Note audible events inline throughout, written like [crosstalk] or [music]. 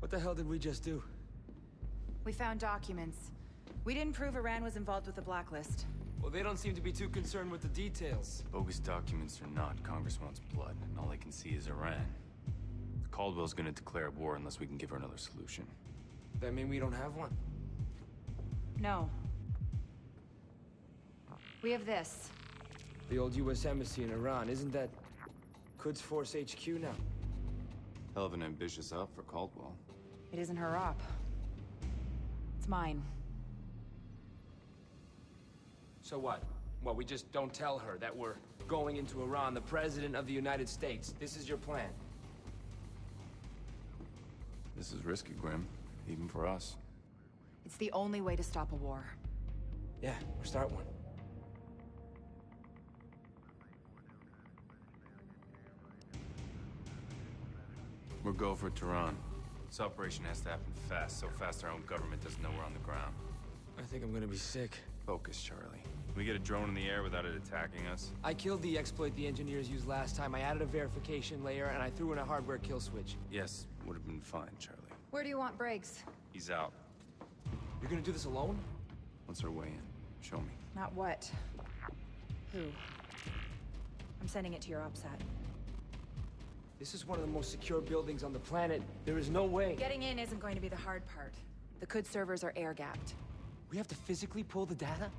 What the hell did we just do? We found documents. We didn't prove Iran was involved with the blacklist. Well, they don't seem to be too concerned with the details. Bogus documents or not, Congress wants blood, and all I can see is Iran. Caldwell's gonna declare war unless we can give her another solution. That mean we don't have one? No. We have this. The old U.S. Embassy in Iran, isn't that... Quds Force HQ now? Hell of an ambitious op for Caldwell. It isn't her op. It's mine. So what? What, we just don't tell her that we're going into Iran, the President of the United States. This is your plan. This is risky, Grim. Even for us. It's the only way to stop a war. Yeah, or start one. We're go for Tehran. This operation has to happen fast, so fast our own government doesn't know we're on the ground. I think I'm gonna be sick. Focus, Charlie. Can we get a drone in the air without it attacking us? I killed the exploit the engineers used last time. I added a verification layer, and I threw in a hardware kill switch. Yes, would have been fine, Charlie. Where do you want Briggs? He's out. You're gonna do this alone? What's our way in? Show me. Not what. Who? I'm sending it to your OPSAT. This is one of the most secure buildings on the planet. There is no way. Getting in isn't going to be the hard part. The Quds servers are air-gapped. We have to physically pull the data?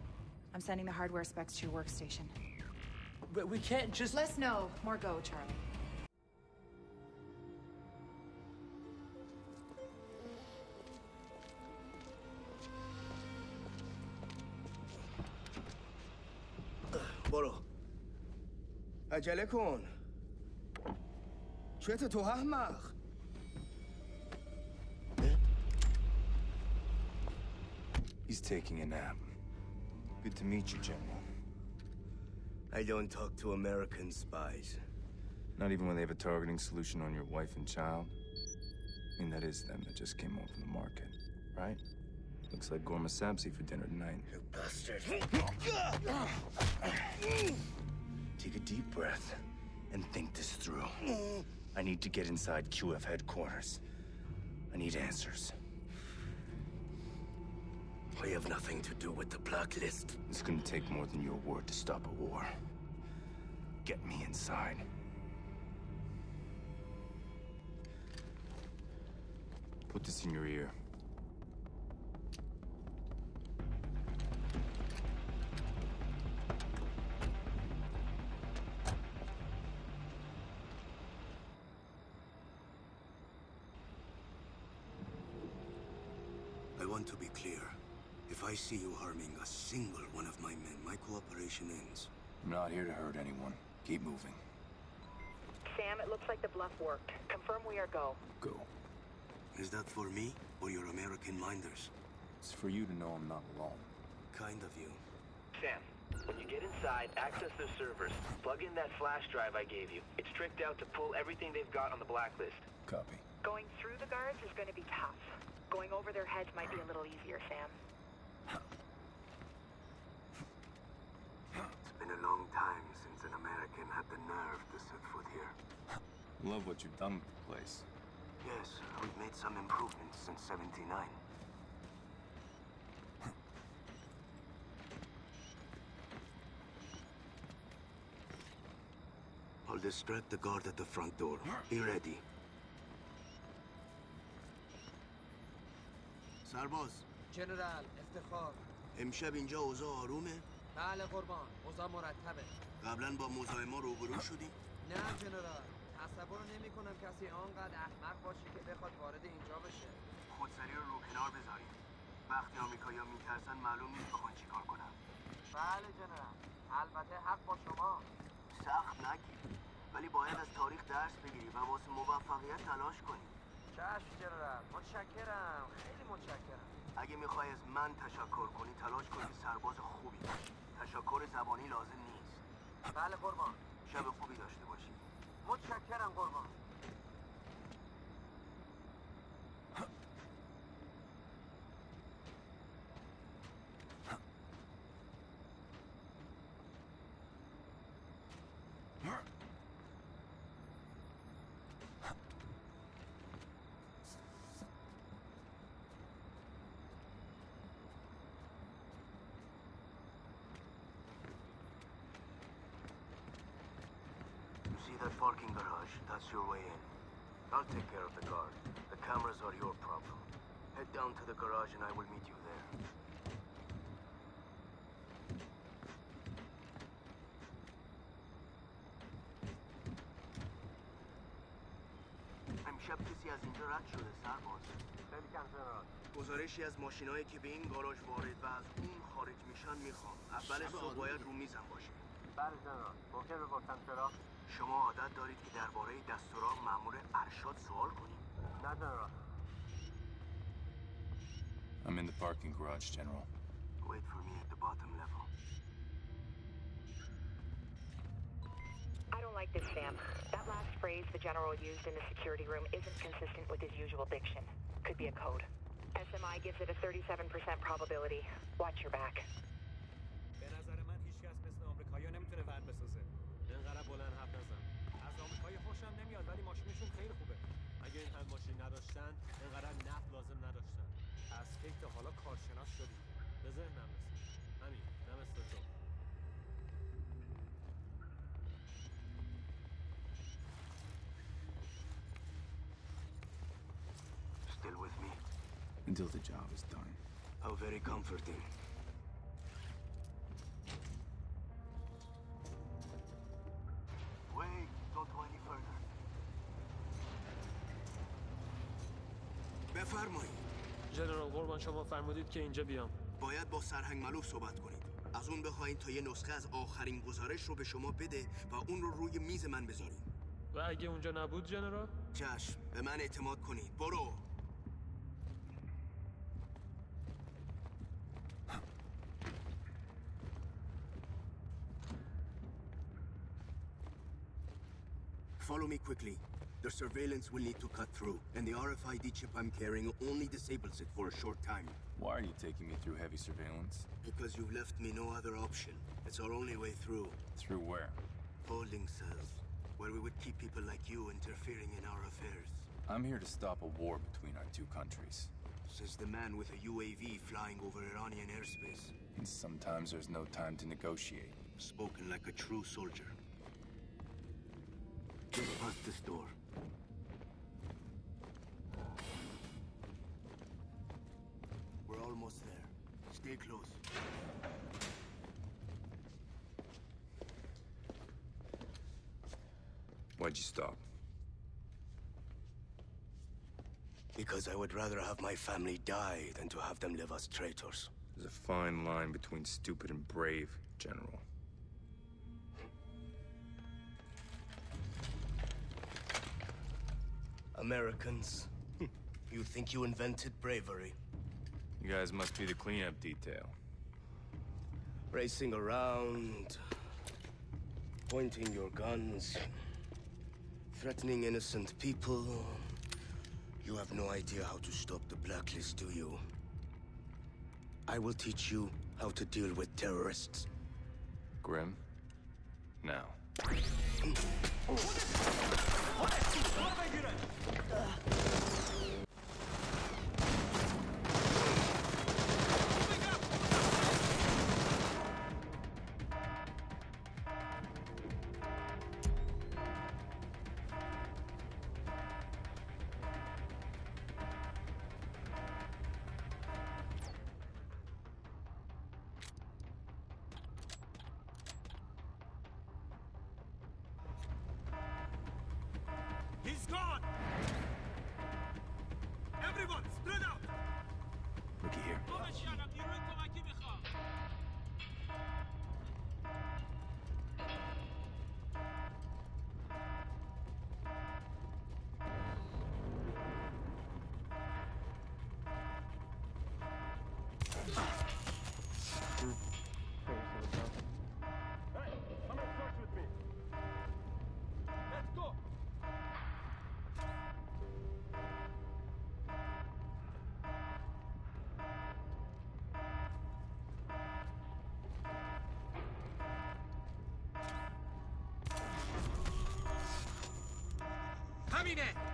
I'm sending the hardware specs to your workstation. But we can't just... Let's know. More go, Charlie. برو عجله He's taking a nap. Good to meet you, General. I don't talk to American spies. Not even when they have a targeting solution on your wife and child? I mean, that is them that just came home from the market, right? Looks like ghormeh sabzi for dinner tonight. You bastard. Take a deep breath and think this through. I need to get inside QF headquarters. I need answers. I have nothing to do with the blacklist. It's gonna take more than your word to stop a war. Get me inside. Put this in your ear. I see you harming a single one of my men, my cooperation ends. I'm not here to hurt anyone. Keep moving. Sam, it looks like the bluff worked. Confirm we are go. Go. Is that for me or your American minders? It's for you to know I'm not alone. Kind of you. Sam, when you get inside, access their servers. Plug in that flash drive I gave you. It's tricked out to pull everything they've got on the blacklist. Copy. Going through the guards is going to be tough. Going over their heads might be a little easier, Sam. It's been a long time since an American had the nerve to set foot here. Love what you've done with the place. Yes, we've made some improvements since 79. I'll distract the guard at the front door. Be ready. Sarbos, جنرال افتخار. امشب اینجا اوضاع آرومه؟ بله قربان اوضاع مرتبه. قبلا با مزاحما روبرو شدی؟ نه جنرال تصور نمی کنم کسی آنقدر احمق باشه که بخواد وارد اینجا بشه. خودسری رو رو کنار بذارید وقتی آمریکایی‌ها میترسن معلوم نیست بخوان چیکار کنن. بله جنرال البته حق با شما. سخت نگیر ولی باید از تاریخ درس بگیری و واسه موفقیت تلاش کنی چشم جنرال متشکرم خیلی متشکرم. اگه می‌خوای از من تشکر کنی تلاش کن که سرباز خوبی باشی. تشکر زبانی لازم نیست. بله قربان. شب خوبی داشته باشی. متشکرم قربان. that parking garage. That's your way in. I'll take care of the guard. The cameras are your problem. Head down to the garage and I will meet you there. امشب کسی از اینجا رد شده سرباز خیلی کم گزارشی از ماشینایی که به این گاراژ وارد و از اون خارج میشن میخوام اول صبح باید رو میزم باشه بله جنرال ممکن بپرسم چرا شما عادت دارید که درباره دستورا مأمور ارشاد سوال کنید نه جنرال I'm in the parking garage, General. Wait for me at the bottom level. I don't like this, Sam. That last phrase the General used in the security room isn't consistent with his usual diction. Could be a code. SMI gives it a 37% probability. Watch your back. به نظر من هیچ کس مثل آمریکایی‌ها نمیتونه ون بسازه. اینقدر بلند حرف نزن. از آمریکایی خوشم نمیاد ولی ماشینشون خیلی خوبه. اگه این هم ماشین نداشتن، اینقدر نفت لازم نداشتن. از کی تا حالا کارشناس شدی. به ذهنم رسید. همین، نه مثل تو. Still with me? Until the job is done. How very comforting. بفرمایید جنرال قربان شما فرمودید که اینجا بیام. باید با سرهنگ ملوف صحبت کنید از اون بخواین تا یه نسخه از آخرین گزارش رو به شما بده و اون رو روی میز من بذارین و اگه اونجا نبود جنرال؟ چشم به من اعتماد کنید برو Follow me quickly. The surveillance will need to cut through, and the RFID chip I'm carrying only disables it for a short time. Why are you taking me through heavy surveillance? Because you've left me no other option. It's our only way through. Through where? Holding cells, where we would keep people like you interfering in our affairs. I'm here to stop a war between our two countries. Says the man with a UAV flying over Iranian airspace. And sometimes there's no time to negotiate. Spoken like a true soldier. Just past this door. We're almost there. Stay close. Why'd you stop? Because I would rather have my family die than to have them live as traitors. There's a fine line between stupid and brave, General. Americans, [laughs] you think you invented bravery? You guys must be the cleanup detail. Racing around, pointing your guns, threatening innocent people. You have no idea how to stop the blacklist, do you? I will teach you how to deal with terrorists. Grim? Now. [laughs] He's Termine!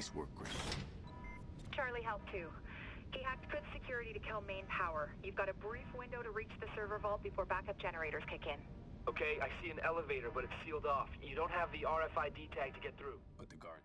Nice work, Grim. Charlie helped too. He hacked good security to kill main power. You've got a brief window to reach the server vault before backup generators kick in. Okay, I see an elevator, but it's sealed off. You don't have the RFID tag to get through. But the guards